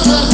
Oh.